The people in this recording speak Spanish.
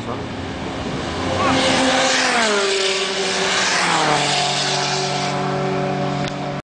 son